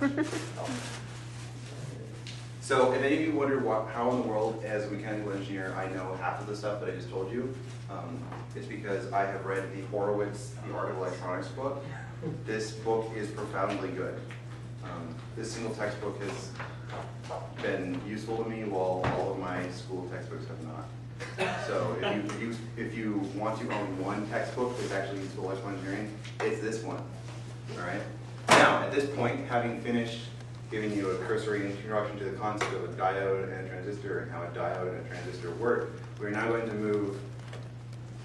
So if any of you wonder what, how in the world, as a mechanical engineer, I know half of the stuff that I just told you, um, it's because I have read the Horowitz, The Art of Electronics book. This book is profoundly good. Um, this single textbook has been useful to me while all of my school textbooks have not. So if you, if you, want to own one textbook that's actually useful electrical engineering, it's this one, all right? Now, at this point, having finished giving you a cursory introduction to the concept of a diode and a transistor and how a diode and a transistor work, we're now going to move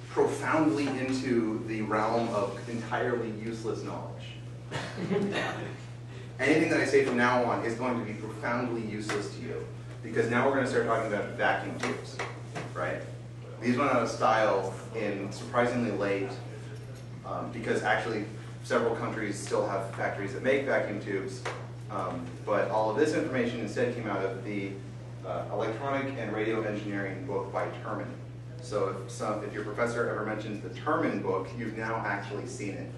profoundly into the realm of entirely useless knowledge. Anything that I say from now on is going to be profoundly useless to you, because now we're going to start talking about vacuum tubes, right? These went out of style in surprisingly late, um, because actually several countries still have factories that make vacuum tubes, um, but all of this information instead came out of the uh, electronic and radio engineering book by Terman. So if, some, if your professor ever mentions the Terman book, you've now actually seen it.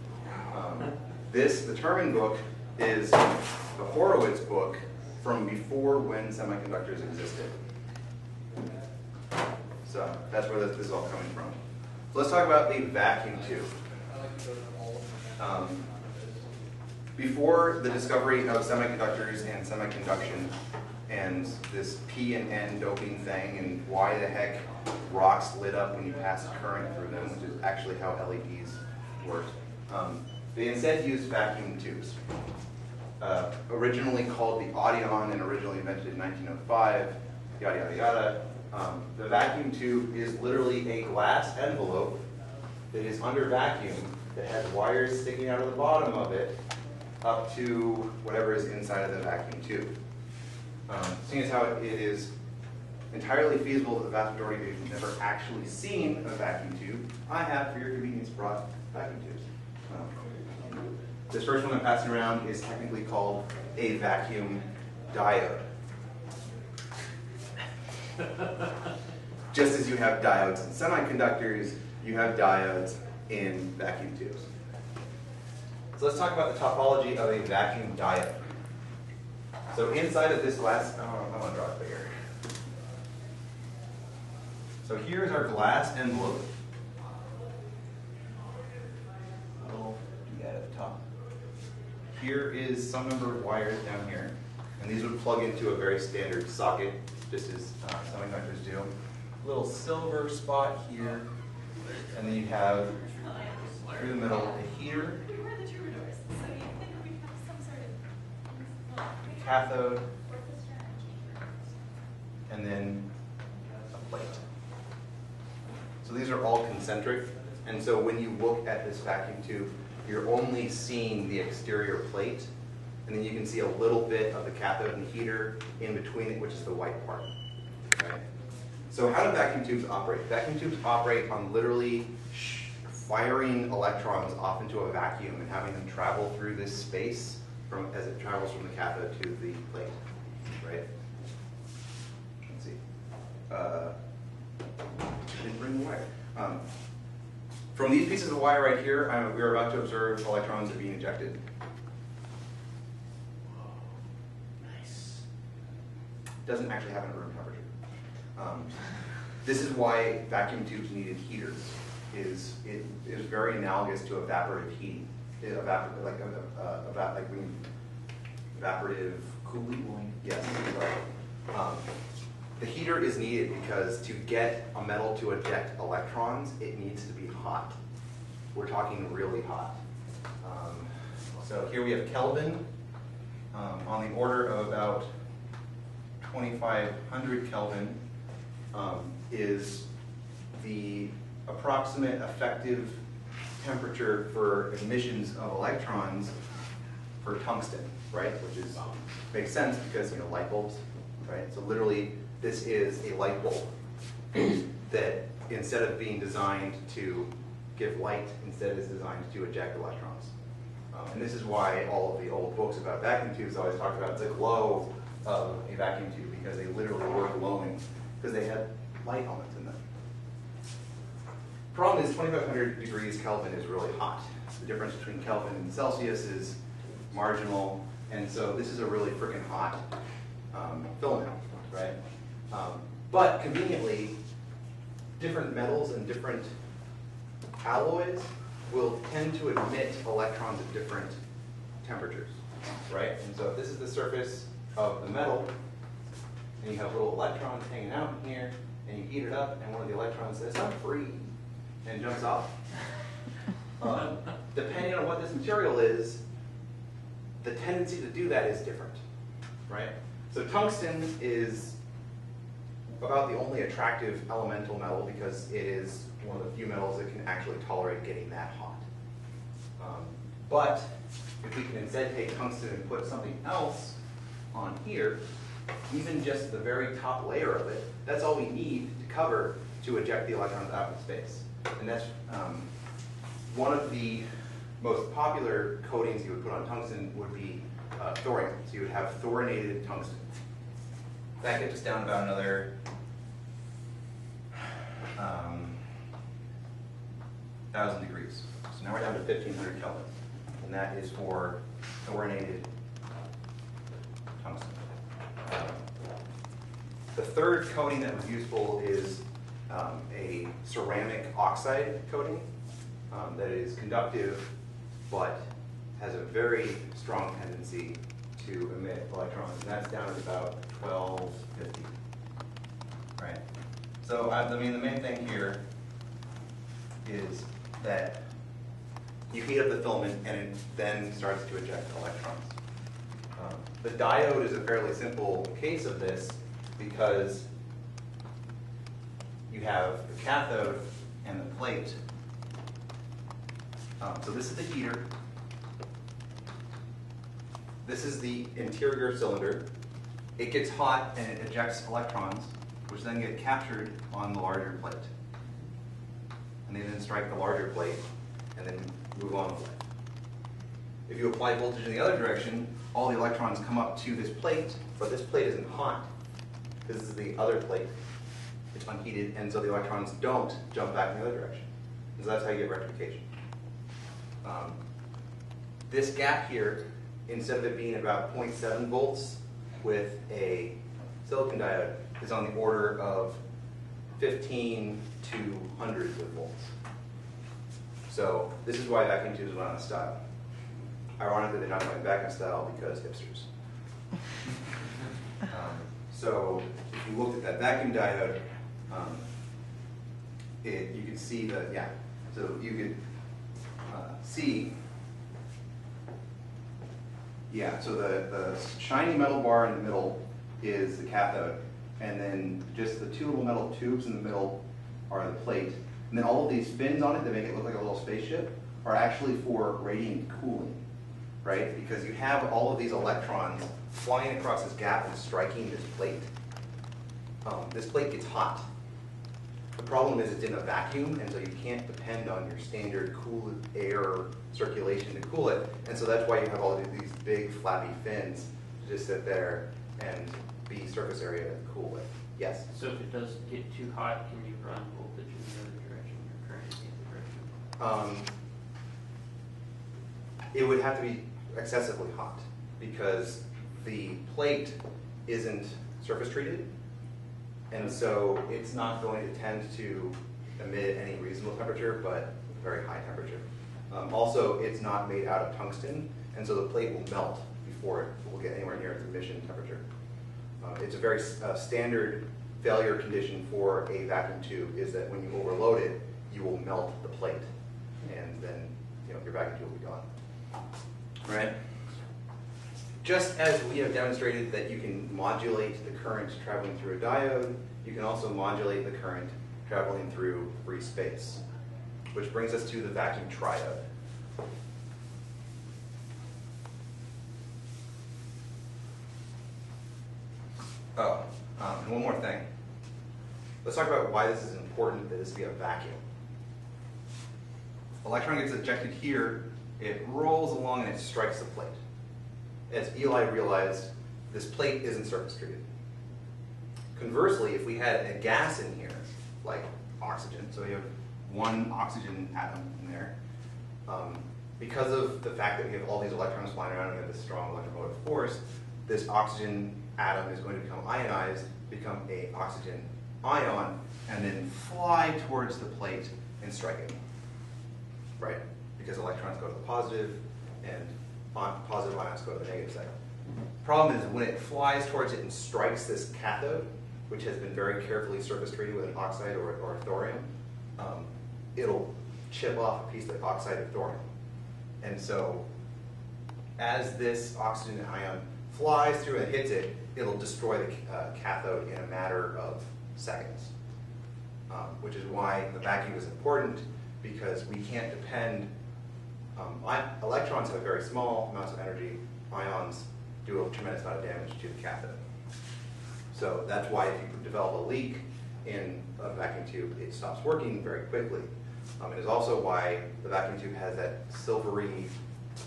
Um, this, the Terman book, is the Horowitz book from before when semiconductors existed. So that's where this, this is all coming from. So let's talk about the vacuum tube. Um, before the discovery of semiconductors and semiconduction and this P and N doping thing and why the heck rocks lit up when you passed current through them, which is actually how LEDs worked, Um, they instead used vacuum tubes. Uh, originally called the Audion and originally invented in 1905, yada yada yada. Um, the vacuum tube is literally a glass envelope that is under vacuum that has wires sticking out of the bottom of it up to whatever is inside of the vacuum tube. Um, seeing as how it is entirely feasible that the vast majority of you have never actually seen a vacuum tube, I have, for your convenience, brought vacuum tubes. Um, this first one I'm passing around is technically called a vacuum diode. Just as you have diodes in semiconductors, you have diodes in vacuum tubes. So let's talk about the topology of a vacuum diode. So inside of this glass, I want to draw it bigger. So here's our glass envelope. Little D at the top. Here is some number of wires down here, and these would plug into a very standard socket, just as uh, semiconductors do. A Little silver spot here, and then you have through the middle a heater cathode, and then a plate. So these are all concentric, and so when you look at this vacuum tube, you're only seeing the exterior plate, and then you can see a little bit of the cathode and heater in between it, which is the white part. Okay? So how do vacuum tubes operate? Vacuum tubes operate on literally firing electrons off into a vacuum and having them travel through this space from as it travels from the cathode to the plate, right? Let's see. Uh, didn't bring the wire. Um, from these pieces of wire right here, I'm, we're about to observe electrons are being ejected. Nice. Doesn't actually happen at room temperature. Um, this is why vacuum tubes needed heaters. Is it is very analogous to evaporative heating evapor like uh, uh, evap like when evaporative cooling. Yes. Um, the heater is needed because to get a metal to eject electrons, it needs to be hot. We're talking really hot. Um, so here we have Kelvin um, on the order of about 2500 Kelvin um, is the approximate effective temperature for emissions of electrons for tungsten, right? Which is makes sense because you know light bulbs, right? So literally, this is a light bulb that instead of being designed to give light, instead is designed to eject electrons. Um, and this is why all of the old books about vacuum tubes always talk about the glow of a vacuum tube because they literally were glowing because they had light on them. Problem is 2500 degrees Kelvin is really hot. The difference between Kelvin and Celsius is marginal. And so this is a really freaking hot um, filament, right? Um, but conveniently, different metals and different alloys will tend to emit electrons at different temperatures, right? And so if this is the surface of the metal, and you have little electrons hanging out in here, and you heat it up, and one of the electrons says, I'm free, and jumps off. Um, depending on what this material is, the tendency to do that is different, right? So tungsten is about the only attractive elemental metal because it is one of the few metals that can actually tolerate getting that hot. Um, but if we can instead take tungsten and put something else on here, even just the very top layer of it, that's all we need to cover to eject the electrons out into space. And that's um, one of the most popular coatings you would put on tungsten would be uh, thorium. So you would have thoriated tungsten. That gets us down about another um, thousand degrees. So now we're down to 1500 Kelvin, and that is for thoriated tungsten. The third coating that was useful is um, a ceramic oxide coating um, that is conductive, but has a very strong tendency to emit electrons, and that's down at about 1250. Right. So, I mean, the main thing here is that you heat up the filament and it then starts to eject electrons. Um, The diode is a fairly simple case of this because you have the cathode and the plate. Um, So this is the heater. This is the interior cylinder. It gets hot and it ejects electrons, which then get captured on the larger plate. And they then strike the larger plate and then move on with life. If you apply voltage in the other direction, all the electrons come up to this plate, but this plate isn't hot. This is the other plate. It's unheated, and so the electrons don't jump back in the other direction. And so that's how you get rectification. Um, this gap here, instead of it being about 0.7 volts with a silicon diode, is on the order of 15 to hundreds of volts. So this is why vacuum tubes went out of style. Ironically, they're not going back in style because hipsters. Um, So if you looked at that vacuum diode, um, it, you could see the, yeah, so you could uh, see, yeah, so the, the shiny metal bar in the middle is the cathode, and then just the two little metal tubes in the middle are the plate. And then all of these fins on it that make it look like a little spaceship are actually for radiant cooling, right? Because you have all of these electrons flying across this gap and striking this plate. Um, this plate gets hot. The problem is it's in a vacuum, and so you can't depend on your standard cool air circulation to cool it. And so that's why you have all of these big flappy fins to just sit there and be surface area to cool with. Yes? So if it does get too hot, can you run voltage in the other direction or current in the other direction? Um, it would have to be excessively hot because the plate isn't surface treated. And so it's not going to tend to emit any reasonable temperature, but very high temperature. Um, also, it's not made out of tungsten, and so the plate will melt before it will get anywhere near its emission temperature. Uh, it's a very uh, standard failure condition for a vacuum tube is that when you overload it, you will melt the plate, and then you know your vacuum tube will be gone. Right? Just as we have demonstrated that you can modulate the current traveling through a diode, you can also modulate the current traveling through free space. Which brings us to the vacuum triode. Oh, um, and one more thing. Let's talk about why this is important that this be a vacuum. Electron gets ejected here, it rolls along and it strikes the plate. As Eli realized, this plate isn't surface treated. Conversely, if we had a gas in here, like oxygen, so we have one oxygen atom in there, um, because of the fact that we have all these electrons flying around and we have this strong electromotive force, this oxygen atom is going to become ionized, become a oxygen ion, and then fly towards the plate and strike it. Right? Because electrons go to the positive and on- positive ions go to the negative side. Problem is when it flies towards it and strikes this cathode, which has been very carefully surface treated with an oxide or, or thorium, um, it'll chip off a piece of oxide of thorium. And so as this oxygen ion flies through and hits it, it'll destroy the uh, cathode in a matter of seconds. Um, which is why the vacuum is important because we can't depend. Um, electrons have very small amounts of energy. Ions do a tremendous amount of damage to the cathode. So that's why if you develop a leak in a vacuum tube, it stops working very quickly. Um, it is also why the vacuum tube has that silvery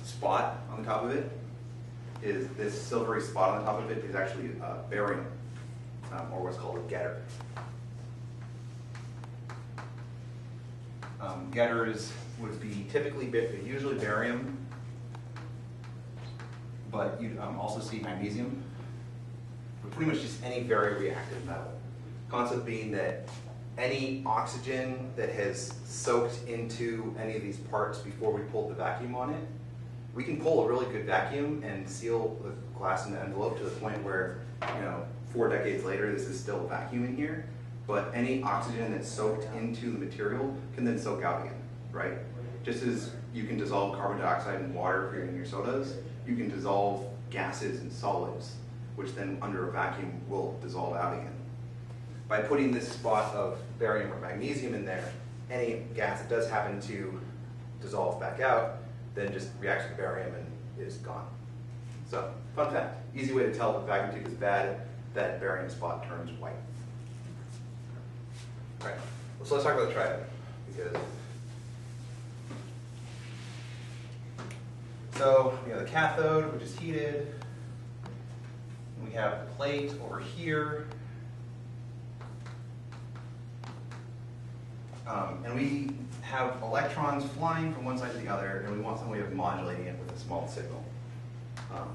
spot on the top of it. Is this silvery spot on the top of it is actually uh, barium, um, or what's called a getter. Um, getters would be typically, usually barium, but you um, also see magnesium, but pretty much just any very reactive metal. Concept being that any oxygen that has soaked into any of these parts before we pulled the vacuum on it, we can pull a really good vacuum and seal the glass in the envelope to the point where, you know, four decades later, this is still a vacuum in here. But any oxygen that's soaked into the material can then soak out again, right? Just as you can dissolve carbon dioxide in water for in your sodas, you can dissolve gases in solids, which then under a vacuum will dissolve out again. By putting this spot of barium or magnesium in there, any gas that does happen to dissolve back out, then just reacts with barium and is gone. So, fun fact, easy way to tell if vacuum tube is bad, that barium spot turns white. Alright, so let's talk about the triode, because. So, we have the cathode, which is heated. We have the plate over here. Um, and we have electrons flying from one side to the other, and we want some way of modulating it with a small signal. Um,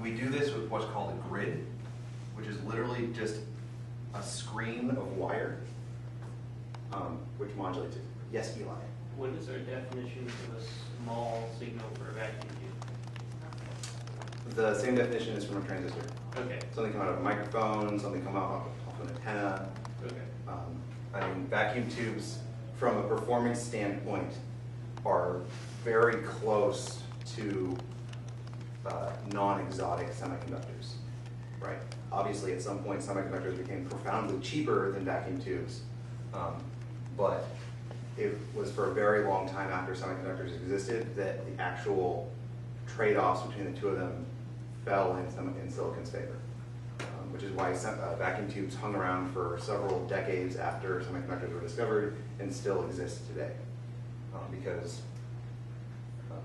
we do this with what's called a grid, which is literally just a screen of wire, um, which modulates it. Yes, Eli? What is our definition of a small signal for a vacuum tube? The same definition is from a transistor. Okay, Something come out of a microphone, something come out of an antenna. okay. Um, I mean, vacuum tubes, from a performance standpoint, are very close to uh, non-exotic semiconductors, right? Obviously, at some point, semiconductors became profoundly cheaper than vacuum tubes, um, but it was for a very long time after semiconductors existed that the actual trade-offs between the two of them fell in, sem- in silicon's favor um, which is why sem- uh, vacuum tubes hung around for several decades after semiconductors were discovered and still exist today. Um, because um,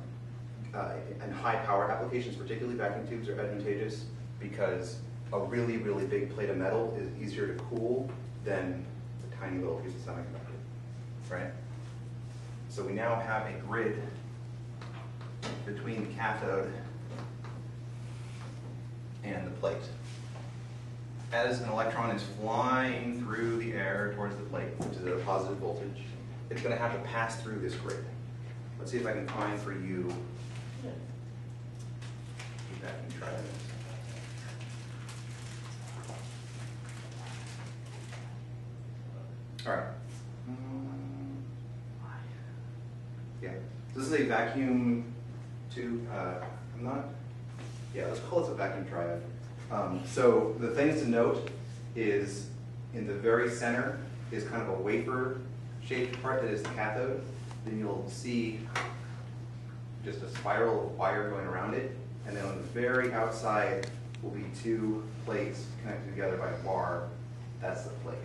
uh, in high power applications, particularly vacuum tubes are advantageous because a really, really big plate of metal is easier to cool than a tiny little piece of semiconductor, right? So we now have a grid between the cathode and the plate as an electron is flying through the air towards the plate, which is at a positive voltage, it's going to have to pass through this grid. Let's see if I can find for you. Keep that and try this. All right. Mm, Yeah, this is a vacuum tube. Uh, I'm not. Yeah, let's call this a vacuum triode. Um, so the things to note is in the very center is kind of a wafer shaped part that is the cathode. Then you'll see just a spiral of wire going around it. And then on the very outside will be two plates connected together by a bar. That's the plate.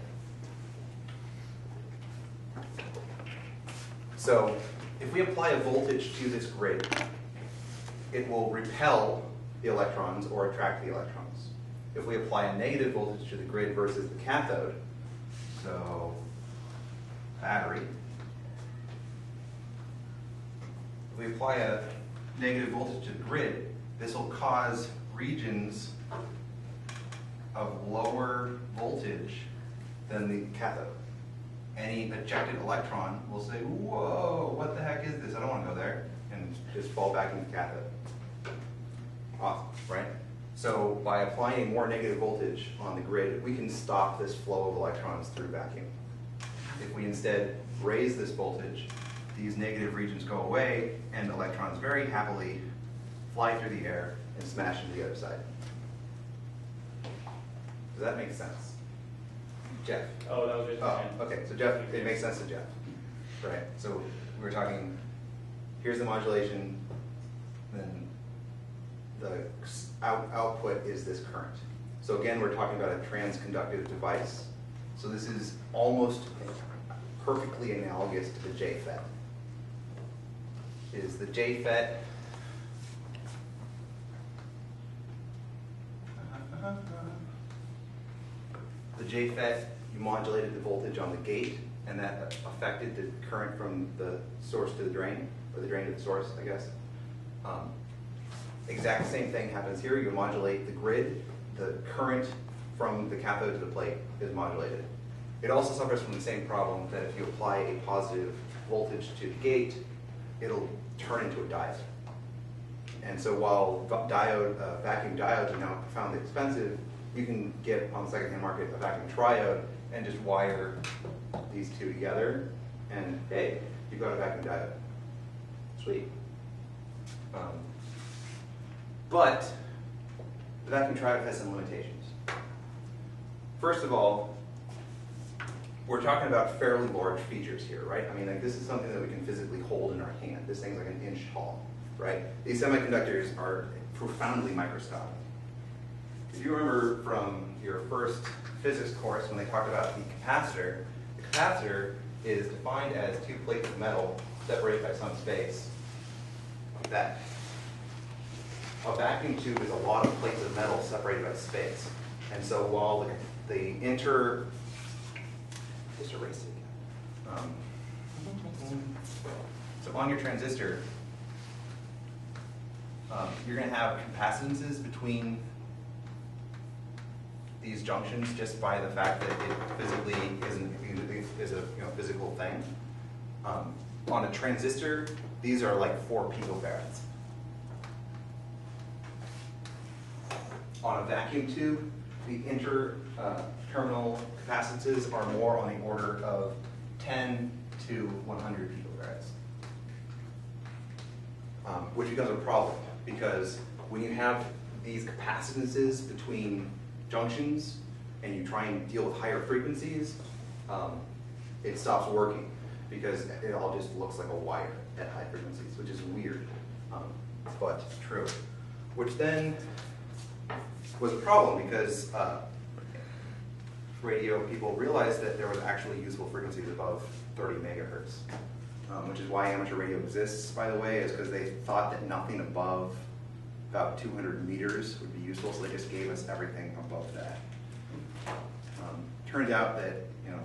So if we apply a voltage to this grid, it will repel the electrons or attract the electrons. If we apply a negative voltage to the grid versus the cathode, so battery, if we apply a negative voltage to the grid, this will cause regions of lower voltage than the cathode. Any ejected electron will say, whoa, what the heck is this? I don't want to go there, and just fall back into the cathode. Awesome, right? So by applying more negative voltage on the grid, we can stop this flow of electrons through vacuum. If we instead raise this voltage, these negative regions go away and electrons very happily fly through the air and smash into the other side. Does that make sense? Jeff? Oh, that was just. Oh, okay, so Jeff, it makes sense to Jeff. Right, so we were talking, here's the modulation, then the out, output is this current. So again, we're talking about a transconductive device. So this is almost perfectly analogous to the JFET. Is the JFET uh-huh, uh-huh, uh-huh. The JFET, you modulated the voltage on the gate, and that affected the current from the source to the drain, or the drain to the source, I guess. Um, Exact same thing happens here, you modulate the grid, the current from the cathode to the plate is modulated. It also suffers from the same problem that if you apply a positive voltage to the gate, it'll turn into a diode. And so while diode, uh, vacuum diodes are now profoundly expensive, you can get on the secondhand market a vacuum triode and just wire these two together, and hey, you've got a vacuum diode. Sweet. Um, but the vacuum triode has some limitations. First of all, we're talking about fairly large features here, right? I mean, like this is something that we can physically hold in our hand. This thing's like an inch tall, right? These semiconductors are profoundly microscopic. If you remember from your first physics course when they talked about the capacitor, the capacitor is defined as two plates of metal separated by some space. That a vacuum tube is a lot of plates of metal separated by space. And so while the, the inter, just erase it. Um, So on your transistor, um, you're gonna have capacitances between these junctions just by the fact that it physically isn't, is a, you know, physical thing. Um, On a transistor, these are like four picofarads. On a vacuum tube, the inter-terminal capacitances are more on the order of 10 to 100 picofarads. Um, Which becomes a problem, because when you have these capacitances between junctions, and you try and deal with higher frequencies, um, it stops working, because it all just looks like a wire at high frequencies, which is weird, um, but true. Which then was a problem because uh, radio people realized that there was actually useful frequencies above 30 megahertz, um, which is why amateur radio exists, by the way, is because they thought that nothing above about 200 meters would be useful, so they just gave us everything above that. Um, turns out that you know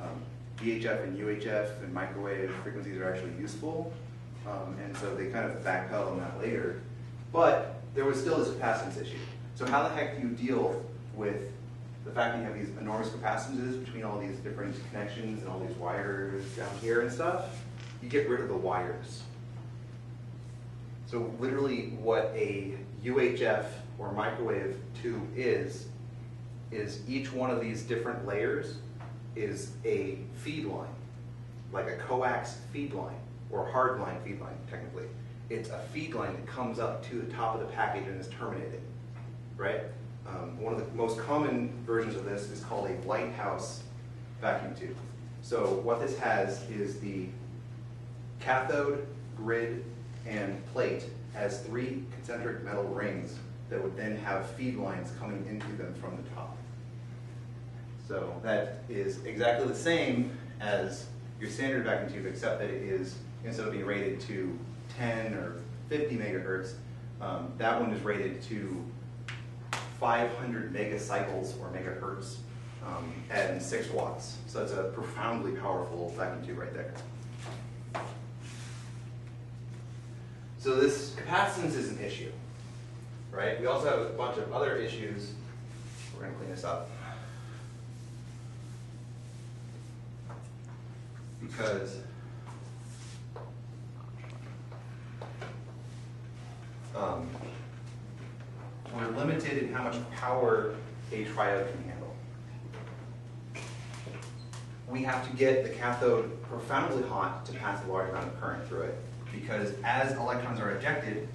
um, VHF and UHF and microwave frequencies are actually useful, um, and so they kind of backpedal on that later. But there was still this capacitance issue. So how the heck do you deal with the fact that you have these enormous capacitances between all these different connections and all these wires down here and stuff? You get rid of the wires. So literally what a UHF or microwave tube is, is each one of these different layers is a feed line, like a coax feed line, or hard line feed line technically. It's a feed line that comes up to the top of the package and is terminated, right? Um, one of the most common versions of this is called a lighthouse vacuum tube. So what this has is the cathode, grid, and plate as three concentric metal rings that would then have feed lines coming into them from the top. So that is exactly the same as your standard vacuum tube, except that it is, instead of being rated to 10 or 50 megahertz, um, that one is rated to 500 megacycles or megahertz um, and 6 watts. So that's a profoundly powerful vacuum tube right there. So this capacitance is an issue. Right? We also have a bunch of other issues. We're gonna clean this up. Because um, we're limited in how much power a triode can handle. We have to get the cathode profoundly hot to pass a large amount of current through it, because as electrons are ejected,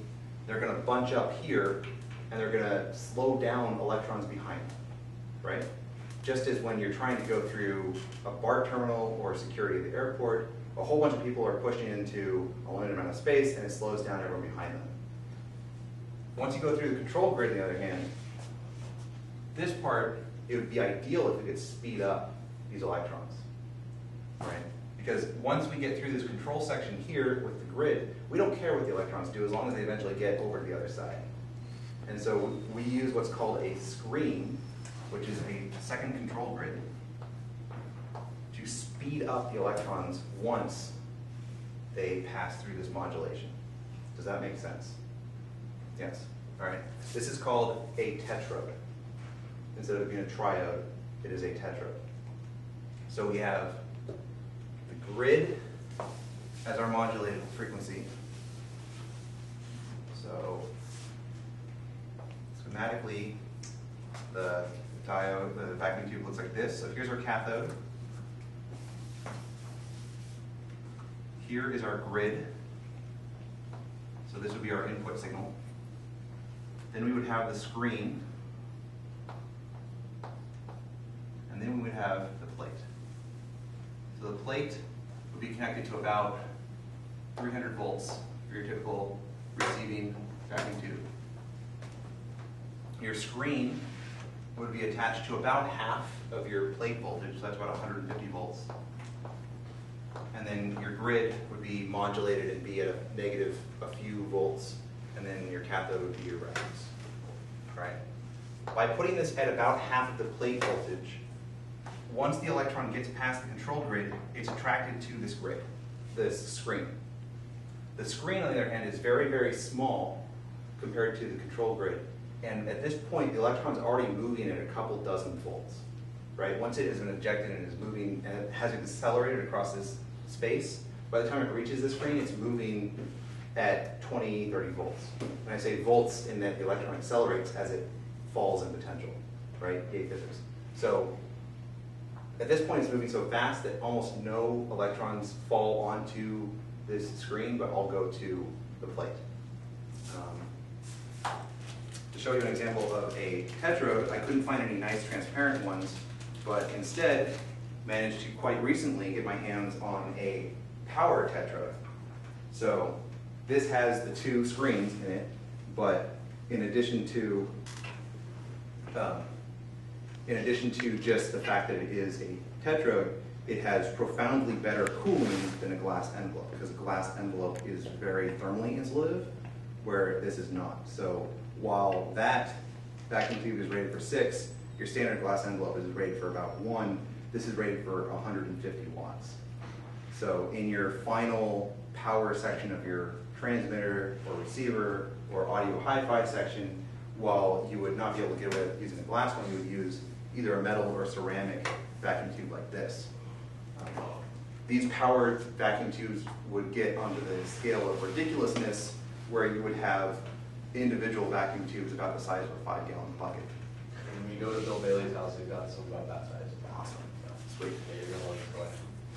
they're gonna bunch up here, and they're gonna slow down electrons behind them, right? Just as when you're trying to go through a BART terminal or security at the airport, a whole bunch of people are pushing into a limited amount of space, and it slows down everyone behind them. Once you go through the control grid, on the other hand, this part, it would be ideal if we could speed up these electrons, right? Because once we get through this control section here with the grid, we don't care what the electrons do as long as they eventually get over to the other side. And so we use what's called a screen, which is a second control grid, to speed up the electrons once they pass through this modulation. Does that make sense? Yes, all right. This is called a tetrode. Instead of being a triode, it is a tetrode. So we have grid as our modulated frequency. So schematically, the diode, the vacuum tube looks like this. So here's our cathode. Here is our grid. So this would be our input signal. Then we would have the screen. And then we would have the plate. So the plate would be connected to about 300 volts for your typical receiving vacuum tube. Your screen would be attached to about half of your plate voltage, so that's about 150 volts. And then your grid would be modulated and be at a negative a few volts, and then your cathode would be your reference, right? By putting this at about half of the plate voltage, once the electron gets past the control grid, it's attracted to this grid, this screen. The screen, on the other hand, is very, very small compared to the control grid. And at this point, the electron's already moving at a couple dozen volts, right? Once it has been ejected and is moving, and it has accelerated across this space, by the time it reaches the screen, it's moving at 20, 30 volts. And I say volts in that the electron accelerates as it falls in potential, right? Gauge physics. So at this point, it's moving so fast that almost no electrons fall onto this screen, but all go to the plate. Um, to show you an example of a tetrode, I couldn't find any nice transparent ones, but instead managed to quite recently get my hands on a power tetrode. So this has the two screens in it, but in addition to um, in addition to just the fact that it is a tetrode, it has profoundly better cooling than a glass envelope, because a glass envelope is very thermally insulative, where this is not. So while that vacuum tube is rated for six, your standard glass envelope is rated for about one. This is rated for 150 watts. So in your final power section of your transmitter or receiver or audio hi-fi section, while you would not be able to get away with using a glass one, you would use either a metal or ceramic vacuum tube like this. Um, These powered vacuum tubes would get onto the scale of ridiculousness where you would have individual vacuum tubes about the size of a five gallon bucket. When you go to Bill Bailey's house, they've got some about that size. Awesome. Sweet. Yeah, you're gonna.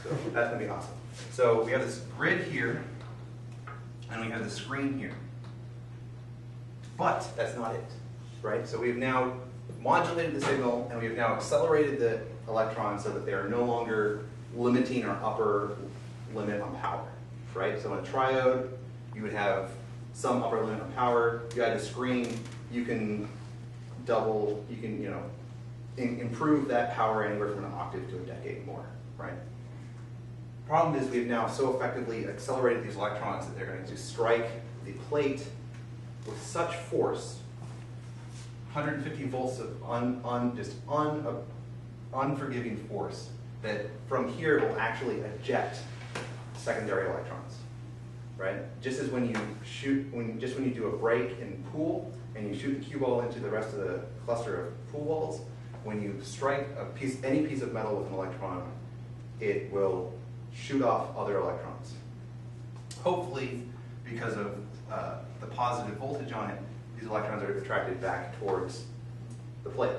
So that's gonna be awesome. So we have this grid here, and we have the screen here. But that's not it, right? So we've now modulated the signal, and we've now accelerated the electrons so that they are no longer limiting our upper limit on power, right? So in a triode, you would have some upper limit on power. You add a screen, you can double, you can, you know, improve that power anywhere from an octave to a decade more, right? Problem is, we've now so effectively accelerated these electrons that they're going to strike the plate with such force, 150 volts of un, un, just un, uh, unforgiving force, that from here will actually eject secondary electrons. right? Just as when you shoot, when, just when you do a break in pool and you shoot the cue ball into the rest of the cluster of pool balls, when you strike a piece, any piece of metal with an electron, it will shoot off other electrons. Hopefully, because of uh, the positive voltage on it, these electrons are attracted back towards the plate,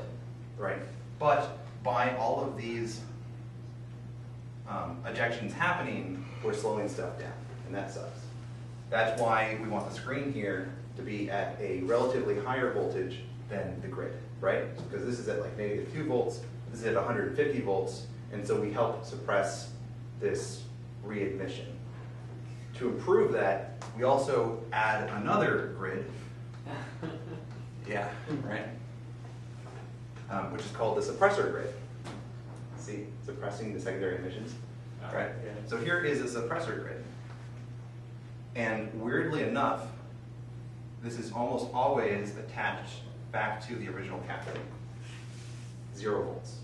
right? But by all of these um, ejections happening, we're slowing stuff down, and that sucks. That's why we want the screen here to be at a relatively higher voltage than the grid, right? Because this is at like negative two volts, this is at 150 volts, and so we help suppress this readmission. To improve that, we also add another grid. Yeah, right. Um, which is called the suppressor grid. See, suppressing the secondary emissions. Right. Yeah. So here is a suppressor grid. And weirdly enough, this is almost always attached back to the original cathode. Zero volts.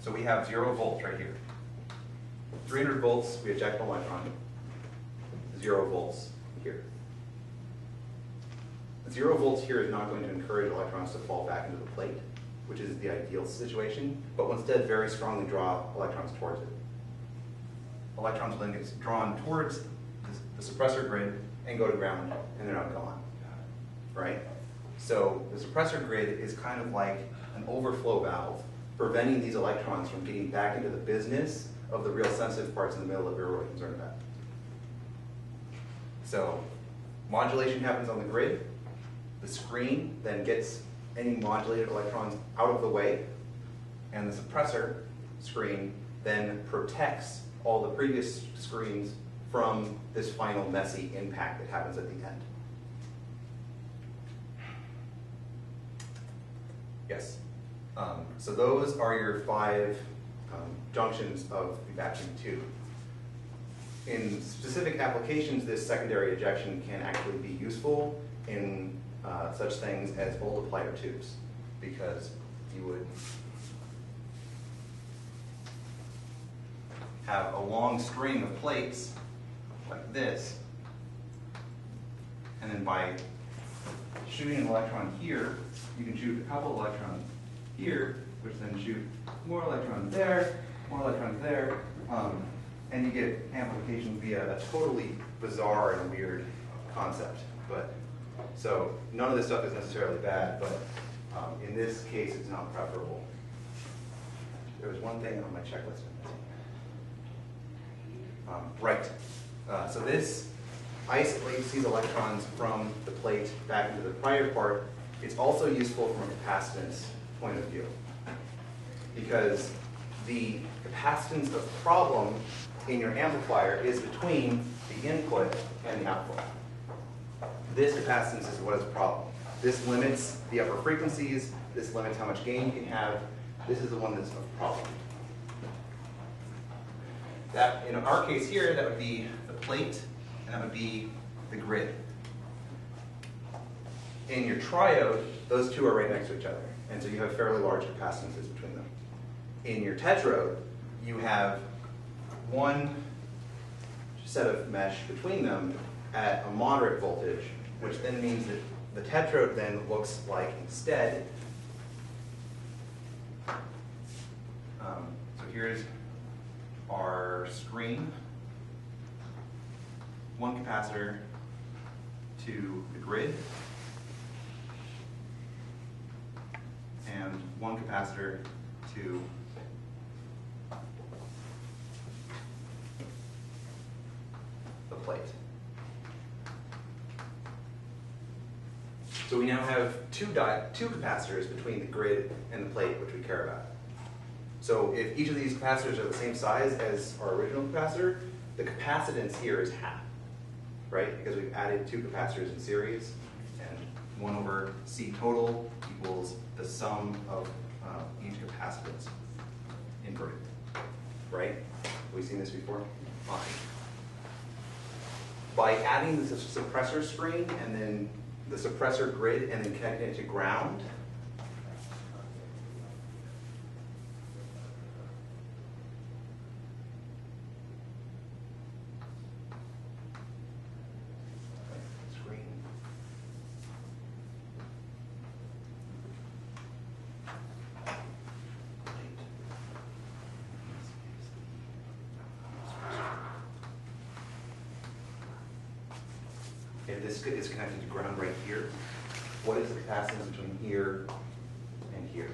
So we have zero volts right here. 300 volts, we eject an electron. Zero volts here. Zero volts here is not going to encourage electrons to fall back into the plate, which is the ideal situation, but will instead very strongly draw electrons towards it. Electrons will then get drawn towards the- suppressor grid and go to ground, and they're not gone. Right? So the suppressor grid is kind of like an overflow valve, preventing these electrons from getting back into the business of the real sensitive parts in the middle that we're really concerned about. So modulation happens on the grid. The screen then gets any modulated electrons out of the way, and the suppressor screen then protects all the previous screens from this final messy impact that happens at the end. Yes. Um, so those are your five um, junctions of the batching tube. In specific applications, this secondary ejection can actually be useful in uh, such things as multiplier tubes, because you would have a long string of plates like this, and then by shooting an electron here, you can shoot a couple electrons here, which then shoot more electrons there, more electrons there, um, and you get amplification via a totally bizarre and weird concept. But so none of this stuff is necessarily bad, but um, in this case, it's not preferable. There was one thing on my checklist. Um, right. Uh, so this isolates these electrons from the plate back into the prior part. It's also useful from a capacitance point of view because the capacitance of problem in your amplifier is between the input and the output. This capacitance is what is a problem. This limits the upper frequencies, this limits how much gain you can have. This is the one that's a problem. That, in our case here, that would be the plate, and that would be the grid. In your triode, those two are right next to each other, and so you have fairly large capacitances between them. In your tetrode, you have one set of mesh between them at a moderate voltage, which then means that the tetrode then looks like instead. Um, so here's our screen, one capacitor to the grid, and one capacitor to the plate. So we now have two two capacitors between the grid and the plate, which we care about. So if each of these capacitors are the same size as our original capacitor, the capacitance here is half, right? Because we've added two capacitors in series, and one over C total equals the sum of uh, each capacitance inverted, right? Have we seen this before? Fine. By adding the suppressor screen and then the suppressor grid and then connecting it to ground, if this is connected to ground right here, what is the capacitance between here and here?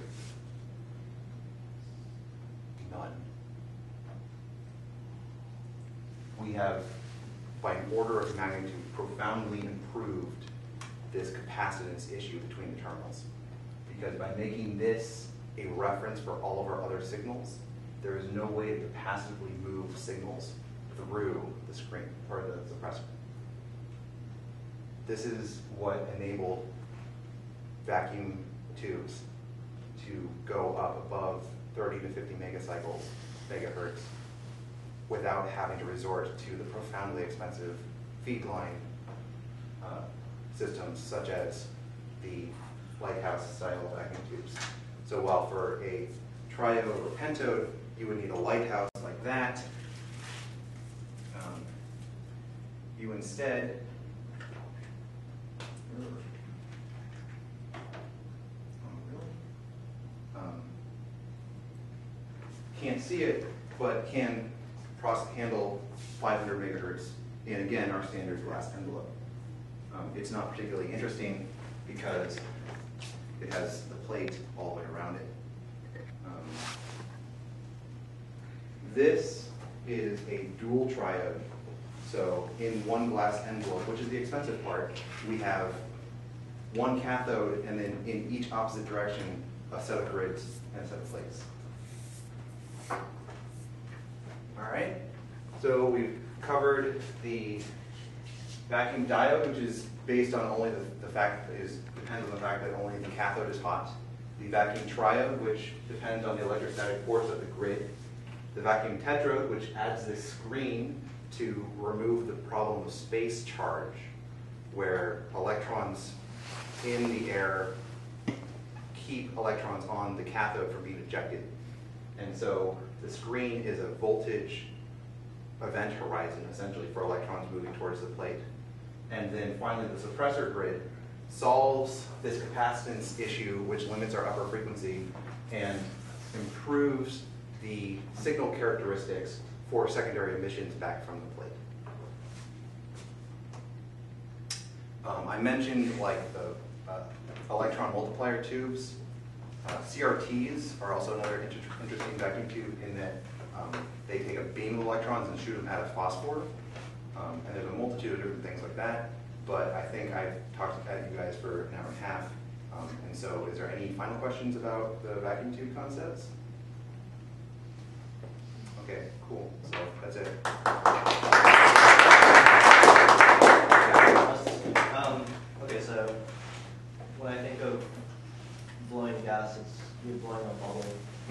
None. We have, by an order of magnitude, profoundly improved this capacitance issue between the terminals. Because by making this a reference for all of our other signals, there is no way to passively move signals through the screen or the suppressor. This is what enabled vacuum tubes to go up above 30 to 50 megacycles, megahertz, without having to resort to the profoundly expensive feed line uh, systems such as the lighthouse style vacuum tubes. So while for a triode or pentode, you would need a lighthouse like that, um, you instead Oh, really? Um, Can't see it, but can handle 500 megahertz And again, our standard glass envelope. Um, It's not particularly interesting because it has the plate all the way around it. Um, This is a dual triode. So in one glass envelope, which is the expensive part, we have one cathode and then in each opposite direction, a set of grids and a set of plates. All right, so we've covered the vacuum diode, which is based on only the, the fact, is, depends on the fact that only the cathode is hot. The vacuum triode, which depends on the electrostatic force of the grid. The vacuum tetrode, which adds this screen to remove the problem of space charge, where electrons in the air keep electrons on the cathode from being ejected. And so the screen is a voltage event horizon essentially for electrons moving towards the plate. And then finally, the suppressor grid solves this capacitance issue, which limits our upper frequency and improves the signal characteristics for secondary emissions back from the plate. Um, I mentioned like the uh, electron multiplier tubes. Uh, CRTs are also another inter- interesting vacuum tube in that um, they take a beam of electrons and shoot them at a phosphor. Um, and there's a multitude of different things like that. But I think I've talked at you guys for an hour and a half. Um, and so is there any final questions about the vacuum tube concepts? Okay, cool. So that's it.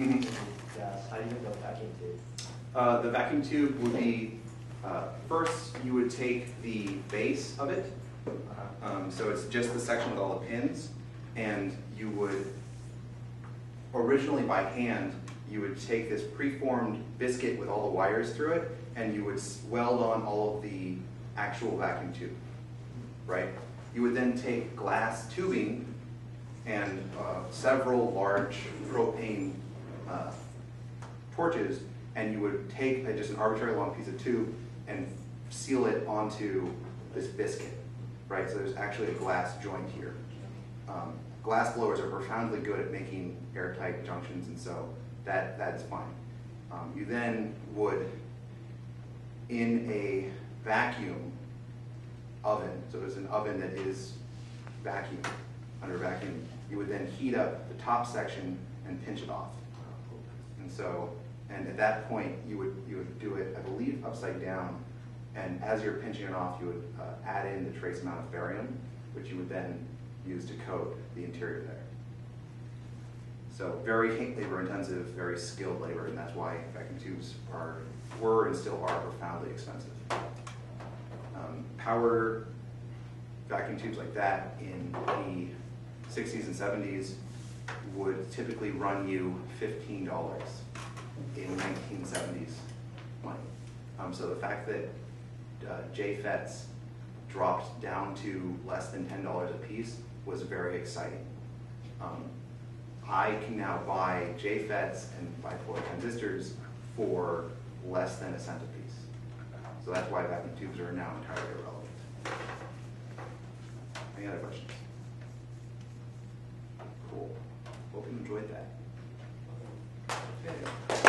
How do you of vacuum tube? Uh, the vacuum tube would be, uh, first you would take the base of it, Uh-huh. um, so it's just the section with all the pins, and you would, originally by hand, you would take this preformed biscuit with all the wires through it, and you would weld on all of the actual vacuum tube, right? You would then take glass tubing and uh, several large propane uh, torches, and you would take a- just an arbitrary long piece of tube and seal it onto this biscuit, right? So there's actually a glass joint here. Um, Glass blowers are profoundly good at making airtight junctions, and so that, that's fine. Um, You then would, in a vacuum oven, so it's an oven that is vacuum, under vacuum, you would then heat up the top section and pinch it off. And so, and at that point, you would, you would do it, I believe, upside down. And as you're pinching it off, you would uh, add in the trace amount of barium, which you would then use to coat the interior there. So very labor intensive, very skilled labor, and that's why vacuum tubes are, were and still are profoundly expensive. Um, Power vacuum tubes like that in the sixties and seventies would typically run you $15 in 1970s money. Um, so the fact that uh, JFETs dropped down to less than $10 a piece was very exciting. Um, I can now buy JFETs and bipolar transistors for less than a cent a piece. So that's why vacuum tubes are now entirely irrelevant. Any other questions? Cool. Hope you enjoyed that. Okay.